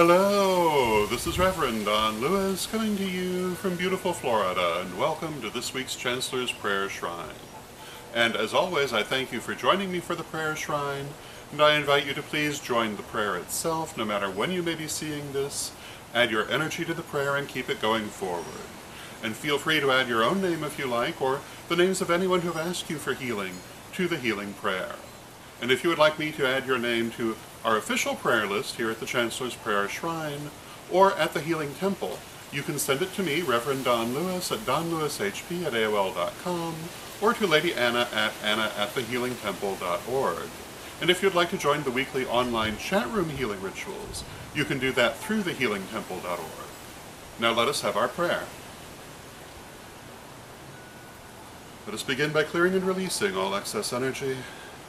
Hello, this is Reverend Don Lewis coming to you from beautiful Florida, and welcome to this week's Chancellor's Prayer Shrine. And as always, I thank you for joining me for the Prayer Shrine, and I invite you to please join the prayer itself, no matter when you may be seeing this. Add your energy to the prayer and keep it going forward. And feel free to add your own name if you like, or the names of anyone who asked you for healing, to the healing prayer. And if you would like me to add your name to our official prayer list here at the Chancellor's Prayer Shrine, or at the Healing Temple, you can send it to me, Reverend Don Lewis, at donlewishp at AOL.com, or to Lady Anna at anna at thehealingtemple.org. And if you'd like to join the weekly online chat room healing rituals, you can do that through thehealingtemple.org. Now let us have our prayer. Let us begin by clearing and releasing all excess energy,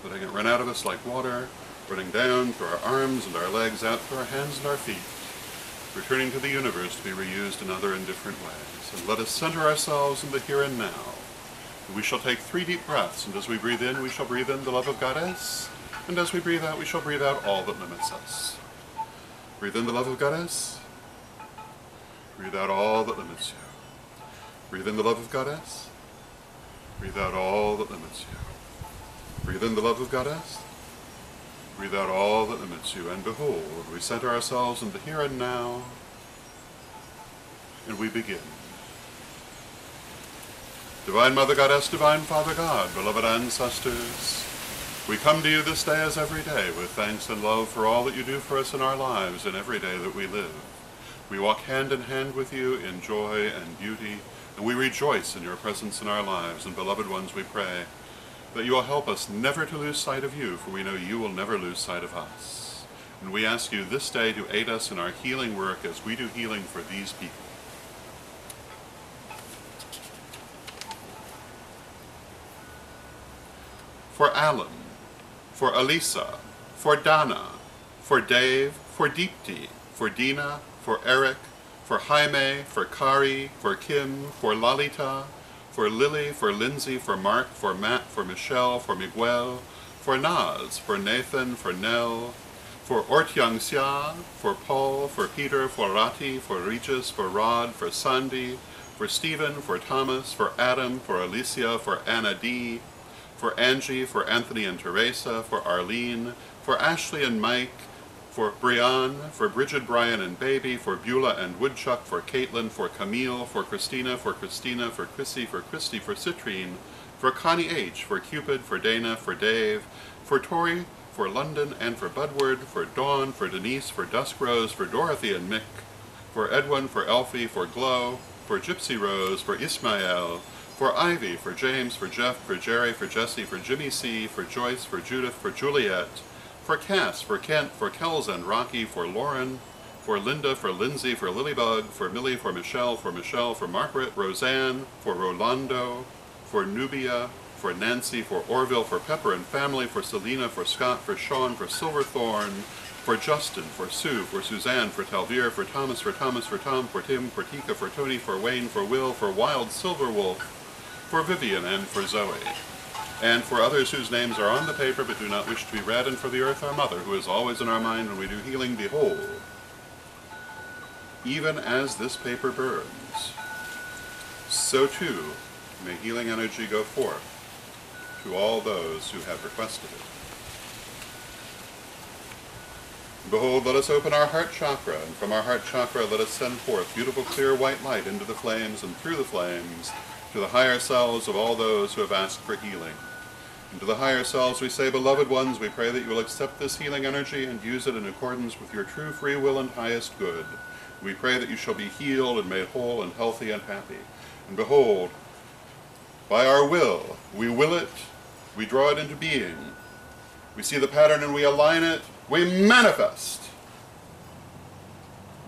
letting it run out of us like water, running down through our arms and our legs, out through our hands and our feet, returning to the universe to be reused in other and different ways. And let us center ourselves in the here and now. We shall take three deep breaths, and as we breathe in, we shall breathe in the love of Goddess, and as we breathe out, we shall breathe out all that limits us. Breathe in the love of Goddess. Breathe out all that limits you. Breathe in the love of Goddess. Breathe out all that limits you. Breathe in the love of Goddess. Breathe out all that limits you. And behold, we center ourselves in the here and now, and we begin. Divine Mother Goddess, Divine Father God, beloved ancestors, we come to you this day as every day with thanks and love for all that you do for us in our lives and every day that we live. We walk hand in hand with you in joy and beauty, and we rejoice in your presence in our lives. And beloved ones, we pray that you will help us never to lose sight of you, for we know you will never lose sight of us. And we ask you this day to aid us in our healing work as we do healing for these people. For Alan, for Elisa, for Donna, for Dave, for Deepti, for Dina, for Eric, for Jaime, for Kari, for Kim, for Lalita, for Lily, for Lindsay, for Mark, for Matt, for Michelle, for Miguel, for Naz, for Nathan, for Nell, for Ortyang Xia, for Paul, for Peter, for Rati, for Regis, for Rod, for Sandy, for Stephen, for Thomas, for Adam, for Alicia, for Anna D., for Angie, for Anthony and Teresa, for Arlene, for Ashley and Mike, for Brian, for Bridget, Brian and Baby, for Beulah and Woodchuck, for Caitlin, for Camille, for Christina, for Christina, for Chrissy, for Christy, for Citrine, for Connie H., for Cupid, for Dana, for Dave, for Tori, for London, and for Budward, for Dawn, for Denise, for Dusk Rose, for Dorothy and Mick, for Edwin, for Elfie, for Glow, for Gypsy Rose, for Ismael, for Ivy, for James, for Jeff, for Jerry, for Jesse, for Jimmy C., for Joyce, for Judith, for Juliet, for Cass, for Kent, for Kells and Rocky, for Lauren, for Linda, for Lindsay, for Lilybug, for Millie, for Michelle, for Michelle, for Margaret, Roseanne, for Rolando, for Nubia, for Nancy, for Orville, for Pepper and Family, for Selena, for Scott, for Sean, for Silverthorn, for Justin, for Sue, for Suzanne, for Talvir, for Thomas, for Thomas, for Tom, for Tim, for Tika, for Tony, for Wayne, for Will, for Wild Silverwolf, for Vivian, and for Zoe. And for others whose names are on the paper but do not wish to be read, and for the earth our mother, who is always in our mind when we do healing, behold, even as this paper burns, so too may healing energy go forth to all those who have requested it. Behold, let us open our heart chakra, and from our heart chakra let us send forth beautiful clear white light into the flames and through the flames to the higher selves of all those who have asked for healing. And to the higher selves we say, Beloved ones, we pray that you will accept this healing energy and use it in accordance with your true free will and highest good. We pray that you shall be healed and made whole and healthy and happy. And behold, by our will, we will it, we draw it into being. We see the pattern and we align it, we manifest.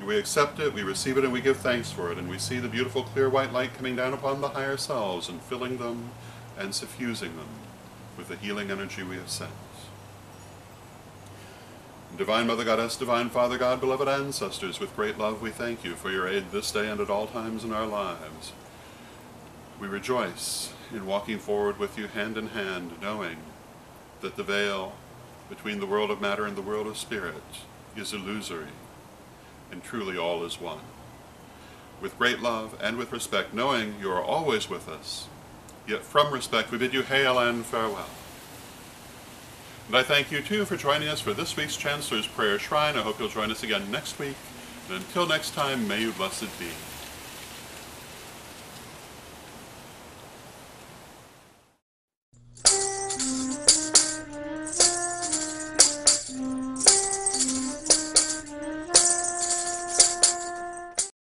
We accept it, we receive it, and we give thanks for it, and we see the beautiful clear white light coming down upon the higher selves and filling them and suffusing them with the healing energy we have sent. Divine Mother Goddess, Divine Father God, beloved ancestors, with great love we thank you for your aid this day and at all times in our lives. We rejoice in walking forward with you hand in hand, knowing that the veil between the world of matter and the world of spirit is illusory, and truly all is one. With great love and with respect, knowing you are always with us, yet from respect we bid you hail and farewell. And I thank you too for joining us for this week's Chancellor's Prayer Shrine. I hope you'll join us again next week. And until next time, may you blessed be.